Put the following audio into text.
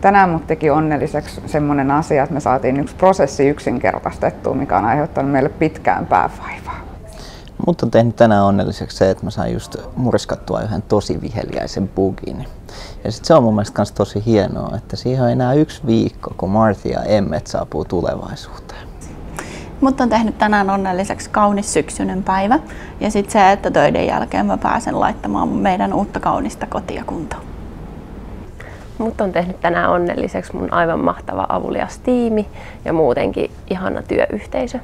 tänään mut teki onnelliseksi semmoinen asia, että me saatiin yksi prosessi yksinkertaistettua, mikä on aiheuttanut meille pitkään päävaivaa. Mut on tehnyt tänään onnelliseksi se, että mä sain just murskattua yhden tosi viheliäisen bugin. Ja sit se on mun mielestä kans tosi hienoa, että siihen on enää yksi viikko, kun Marty ja Emmet saapuu tulevaisuuteen. Mutta on tehnyt tänään onnelliseksi kaunis syksyinen päivä. Ja sitten se, että töiden jälkeen mä pääsen laittamaan meidän uutta kaunista kotia kuntoon. Mut on tehnyt tänään onnelliseksi mun aivan mahtava avulias tiimi ja muutenkin ihana työyhteisö.